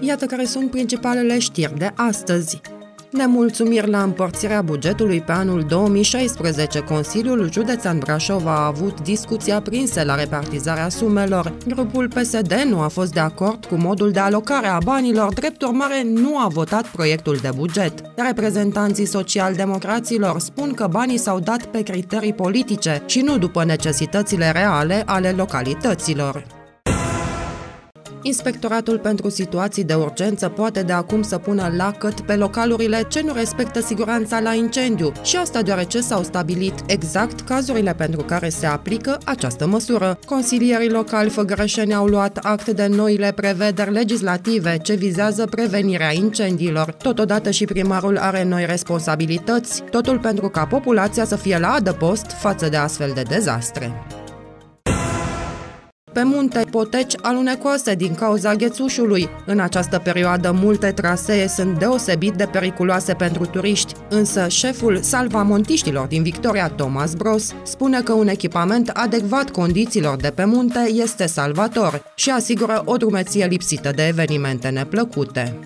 Iată care sunt principalele știri de astăzi. Nemulțumiri la împărțirea bugetului pe anul 2016, Consiliul Județean Brașov a avut discuții aprinse la repartizarea sumelor. Grupul PSD nu a fost de acord cu modul de alocare a banilor, drept urmare nu a votat proiectul de buget. Reprezentanții social-democraților spun că banii s-au dat pe criterii politice și nu după necesitățile reale ale localităților. Inspectoratul pentru situații de urgență poate de acum să pună lacăt pe localurile ce nu respectă siguranța la incendiu și asta deoarece s-au stabilit exact cazurile pentru care se aplică această măsură. Consilierii locali făgărășeni au luat act de noile prevederi legislative ce vizează prevenirea incendiilor. Totodată și primarul are noi responsabilități, totul pentru ca populația să fie la adăpost față de astfel de dezastre. Pe munte, poteci alunecoase din cauza ghețușului. În această perioadă, multe trasee sunt deosebit de periculoase pentru turiști, însă șeful salvamontiștilor din Victoria, Thomas Bros, spune că un echipament adecvat condițiilor de pe munte este salvator și asigură o drumeție lipsită de evenimente neplăcute.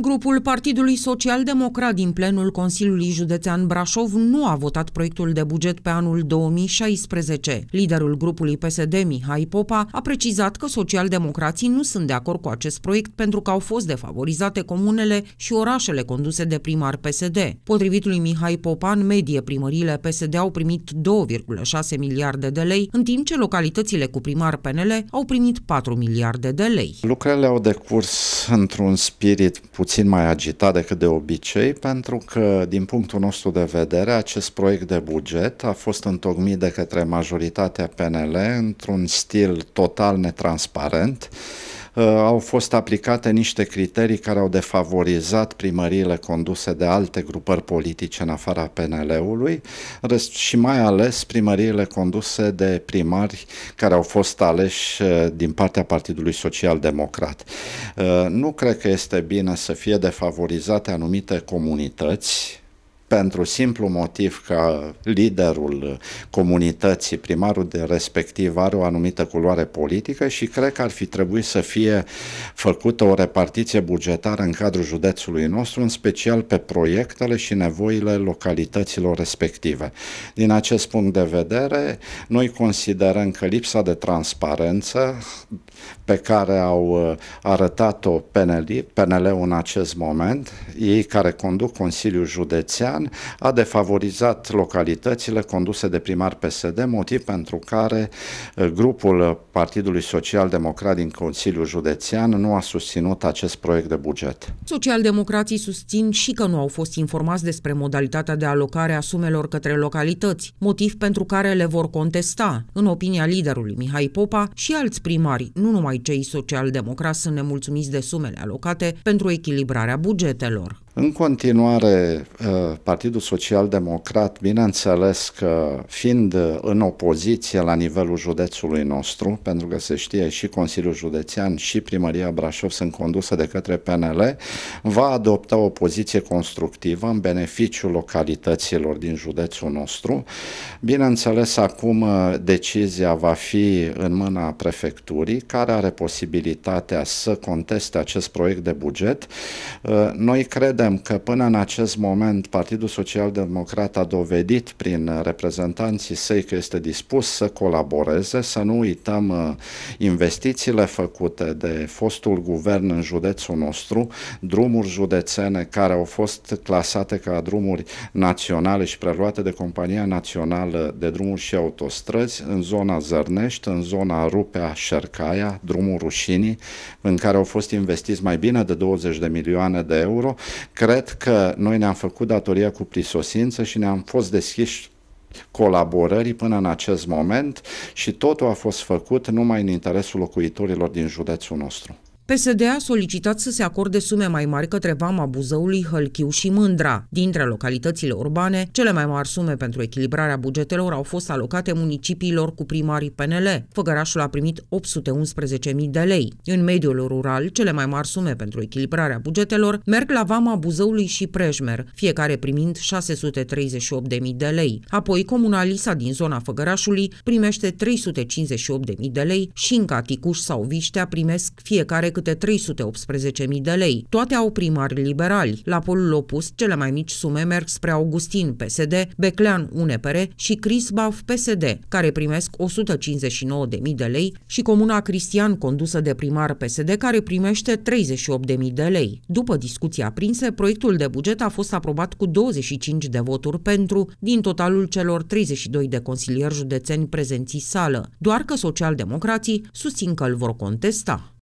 Grupul Partidului Social Democrat din plenul Consiliului Județean Brașov nu a votat proiectul de buget pe anul 2016. Liderul grupului PSD, Mihai Popa, a precizat că socialdemocrații nu sunt de acord cu acest proiect pentru că au fost defavorizate comunele și orașele conduse de primar PSD. Potrivit lui Mihai Popa, în medie primăriile PSD au primit 2,6 miliarde de lei, în timp ce localitățile cu primar PNL au primit 4 miliarde de lei. Lucrările au decurs într-un spirit puțin puțin mai agitat decât de obicei, pentru că, din punctul nostru de vedere, acest proiect de buget a fost întocmit de către majoritatea PNL într-un stil total netransparent, Uh, au fost aplicate niște criterii care au defavorizat primăriile conduse de alte grupări politice în afara PNL-ului și mai ales primăriile conduse de primari care au fost aleși uh, din partea Partidului Social Democrat. Uh, nu cred că este bine să fie defavorizate anumite comunități pentru simplu motiv că liderul comunității, primarul de respectiv, are o anumită culoare politică și cred că ar fi trebuit să fie făcută o repartiție bugetară în cadrul județului nostru, în special pe proiectele și nevoile localităților respective. Din acest punct de vedere, noi considerăm că lipsa de transparență pe care au uh, arătat-o PNL, PNL-ul în acest moment, ei care conduc Consiliul Județean, an a defavorizat localitățile conduse de primar PSD, motiv pentru care uh, grupul Partidului Social Democrat din Consiliul Județean nu a susținut acest proiect de buget. Socialdemocrații susțin și că nu au fost informați despre modalitatea de alocare a sumelor către localități, motiv pentru care le vor contesta. În opinia liderului Mihai Popa și alți primari, nu numai cei socialdemocrați sunt nemulțumiți de sumele alocate pentru echilibrarea bugetelor. În continuare, uh, Partidul Social Democrat, bineînțeles că fiind în opoziție la nivelul județului nostru, pentru că se știe și Consiliul Județean și Primăria Brașov sunt conduse de către PNL, va adopta o poziție constructivă în beneficiul localităților din județul nostru. Bineînțeles, acum uh, decizia va fi în mâna prefecturii, care are posibilitatea să conteste acest proiect de buget. Uh, noi credem credem că până în acest moment Partidul Social Democrat a dovedit prin reprezentanții săi că este dispus să colaboreze, să nu uităm uh, investițiile făcute de fostul guvern în județul nostru, drumuri județene care au fost clasate ca drumuri naționale și preluate de Compania Națională de Drumuri și Autostrăzi în zona Zărnești, în zona Rupea Șercaia, drumul Rușinii, în care au fost investiți mai bine de 20 de milioane de euro, Cred că noi ne-am făcut datoria cu prisosință și ne-am fost deschiși colaborării până în acest moment și totul a fost făcut numai în interesul locuitorilor din județul nostru. PSD a solicitat să se acorde sume mai mari către Vama Buzăului, Hălchiu și Mândra. Dintre localitățile urbane, cele mai mari sume pentru echilibrarea bugetelor au fost alocate municipiilor cu primarii PNL. Făgărașul a primit 811.000 de lei. În mediul rural, cele mai mari sume pentru echilibrarea bugetelor merg la Vama Buzăului și Prejmer, fiecare primind 638.000 de lei. Apoi, Comuna Lisa din zona Făgărașului primește 358.000 de lei și în Caticuș sau Viștea primesc fiecare câte 318.000 de lei. Toate au primari liberali. La polul opus, cele mai mici sume merg spre Augustin, PSD, Beclean, UNPR și Crisbaf, PSD, care primesc 159.000 de lei și Comuna Cristian, condusă de primar PSD, care primește 38.000 de lei. După discuții aprinse, proiectul de buget a fost aprobat cu 25 de voturi pentru, din totalul celor 32 de consilieri județeni prezenți sală, doar că socialdemocrații susțin că îl vor contesta.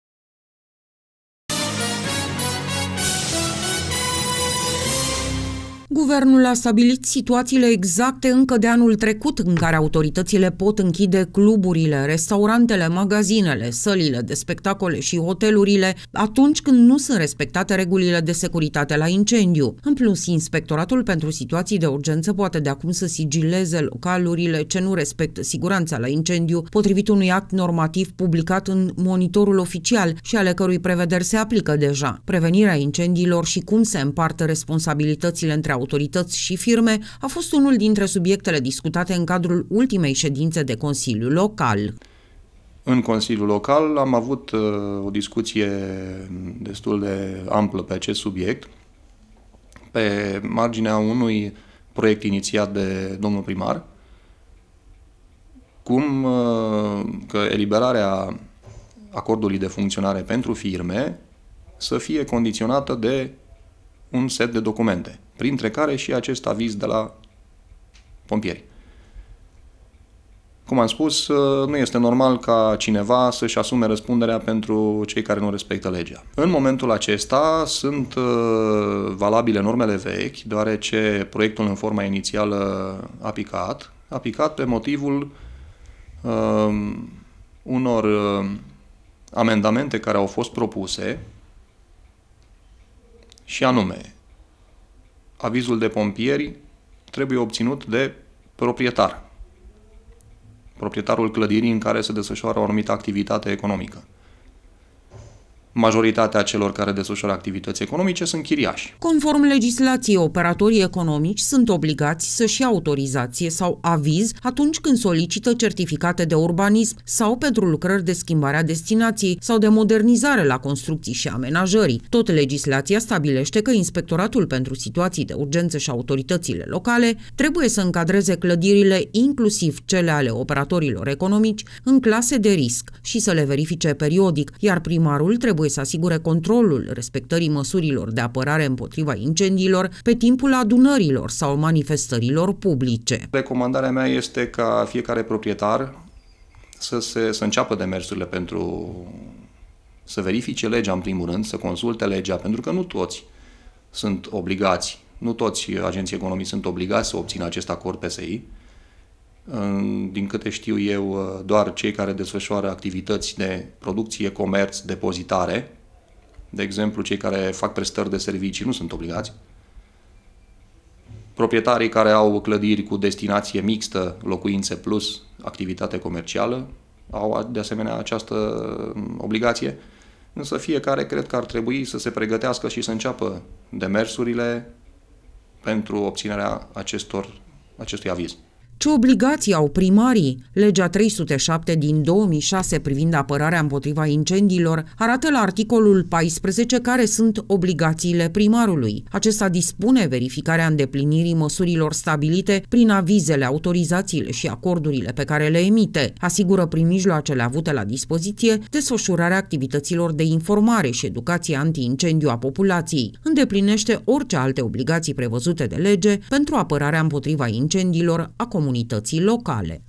Guvernul a stabilit situațiile exacte încă de anul trecut în care autoritățile pot închide cluburile, restaurantele, magazinele, sălile de spectacole și hotelurile atunci când nu sunt respectate regulile de securitate la incendiu. În plus, Inspectoratul pentru situații de urgență poate de acum să sigileze localurile ce nu respectă siguranța la incendiu potrivit unui act normativ publicat în monitorul oficial și ale cărui prevederi se aplică deja. Prevenirea incendiilor și cum se împartă responsabilitățile între autorități și firme a fost unul dintre subiectele discutate în cadrul ultimei ședințe de Consiliu Local. În Consiliul Local am avut uh, o discuție destul de amplă pe acest subiect, pe marginea unui proiect inițiat de domnul primar, cum uh, că eliberarea acordului de funcționare pentru firme să fie condiționată de un set de documente, printre care și acest aviz de la pompieri. Cum am spus, uh, nu este normal ca cineva să-și asume răspunderea pentru cei care nu respectă legea. În momentul acesta sunt uh, valabile normele vechi, deoarece proiectul în forma inițială a picat, a picat pe motivul uh, unor uh, amendamente care au fost propuse și anume, avizul de pompieri trebuie obținut de proprietar, proprietarul clădirii în care se desfășoară o anumită activitate economică majoritatea celor care desfășoară activități economice sunt chiriași. Conform legislației, operatorii economici sunt obligați să-și ia autorizație sau aviz atunci când solicită certificate de urbanism sau pentru lucrări de schimbare a destinației sau de modernizare la construcții și amenajării. Tot legislația stabilește că Inspectoratul pentru Situații de Urgență și autoritățile locale trebuie să încadreze clădirile, inclusiv cele ale operatorilor economici, în clase de risc și să le verifice periodic, iar primarul trebuie trebuie să asigure controlul respectării măsurilor de apărare împotriva incendiilor pe timpul adunărilor sau manifestărilor publice. Recomandarea mea este ca fiecare proprietar să, se, să înceapă demersurile pentru să verifice legea în primul rând, să consulte legea, pentru că nu toți sunt obligați, nu toți agenții economici sunt obligați să obțină acest acord PSI. Din câte știu eu, doar cei care desfășoară activități de producție, comerț, depozitare, de exemplu, cei care fac prestări de servicii, nu sunt obligați. Proprietarii care au clădiri cu destinație mixtă, locuințe plus activitate comercială, au de asemenea această um, obligație, însă fiecare cred că ar trebui să se pregătească și să înceapă demersurile pentru obținerea acestor, acestui aviz. Ce obligații au primarii? Legea 307 din 2006 privind apărarea împotriva incendiilor arată la articolul 14 care sunt obligațiile primarului. Acesta dispune verificarea îndeplinirii măsurilor stabilite prin avizele, autorizațiile și acordurile pe care le emite, asigură prin mijloacele avute la dispoziție desfășurarea activităților de informare și educație anti-incendiu a populației, îndeplinește orice alte obligații prevăzute de lege pentru apărarea împotriva incendiilor a comunității comunității locale.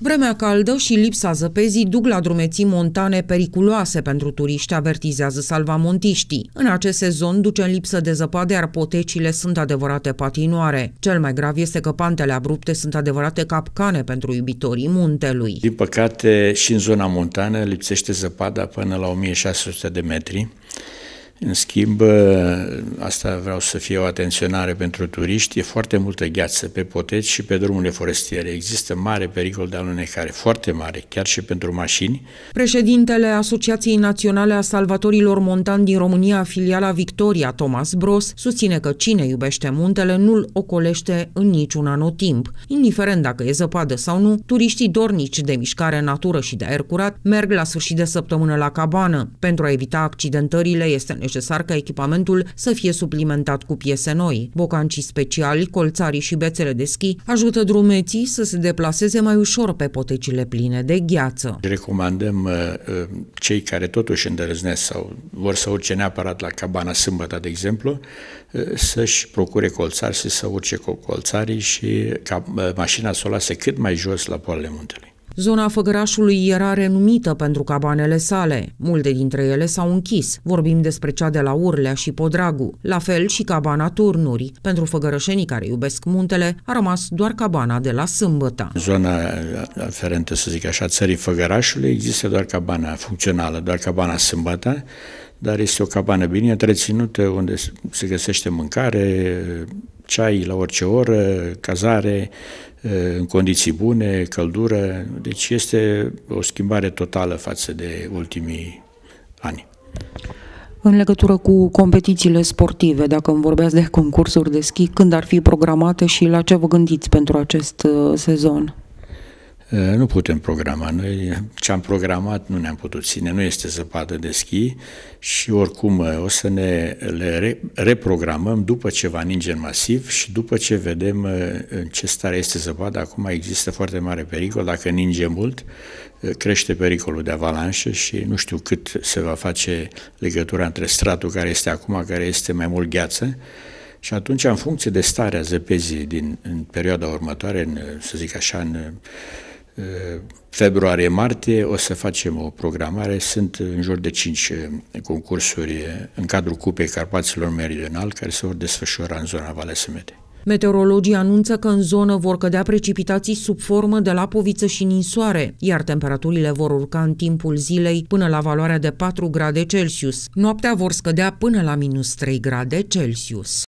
Vremea caldă și lipsa zăpezii duc la drumeții montane periculoase pentru turiști, avertizează salvamontiștii. În acest sezon duce în lipsă de zăpadă, iar potecile sunt adevărate patinoare. Cel mai grav este că pantele abrupte sunt adevărate capcane pentru iubitorii muntelui. Din păcate, și în zona montană lipsește zăpada până la 1600 de metri. În schimb, asta vreau să fie o atenționare pentru turiști, e foarte multă gheață pe poteci și pe drumurile forestiere. Există mare pericol de alunecare, foarte mare, chiar și pentru mașini. Președintele Asociației Naționale a Salvatorilor Montani din România, filiala Victoria, Thomas Bros, susține că cine iubește muntele nu-l ocolește în niciun anotimp. Indiferent dacă e zăpadă sau nu, turiștii dornici de mișcare, natură și de aer curat merg la sfârșit de săptămână la cabană. Pentru a evita accidentările este necesar ca echipamentul să fie suplimentat cu piese noi. Bocancii speciali, colțarii și bețele de schi ajută drumeții să se deplaseze mai ușor pe potecile pline de gheață. Recomandăm uh, uh, cei care totuși îndrăznesc sau vor să urce neapărat la cabana sâmbătă, de exemplu, uh, să-și procure colțari și să urce cu colțarii și ca mașina să o lase cât mai jos la poalele muntelui. Zona Făgărașului era renumită pentru cabanele sale. Multe dintre ele s-au închis. Vorbim despre cea de la Urlea și Podragu. La fel și cabana Turnuri. Pentru făgărășenii care iubesc muntele, a rămas doar cabana de la Sâmbăta. În zona aferentă, să zic așa, țării Făgărașului există doar cabana funcțională, doar cabana Sâmbăta, dar este o cabană bine întreținută unde se găsește mâncare, ceai la orice oră, cazare, în condiții bune, căldură, deci este o schimbare totală față de ultimii ani. În legătură cu competițiile sportive, dacă îmi vorbeați de concursuri de schi, când ar fi programate și la ce vă gândiți pentru acest sezon? Eh, nu putem programa. Noi ce am programat nu ne-am putut ține. Nu este zăpadă de schi și oricum eh, o să ne le reprogramăm după ce va ninge în masiv și după ce vedem eh, în ce stare este zăpada. Acum există foarte mare pericol. Dacă ninge mult, crește pericolul de avalanșă și nu știu cât se va face legătura între stratul care este acum, care este mai mult gheață, și atunci, în funcție de starea zăpezii din în perioada următoare, în, să zic așa, în februarie-martie o să facem o programare. Sunt în jur de 5 eh, concursuri eh, în cadrul Cupei Carpaților Meridional care se vor desfășura în zona Valea Sămete. Meteorologii anunță că în zonă vor cădea precipitații sub formă de lapoviță și ninsoare, iar temperaturile vor urca în timpul zilei până la valoarea de 4 grade Celsius. Noaptea vor scădea până la minus 3 grade Celsius.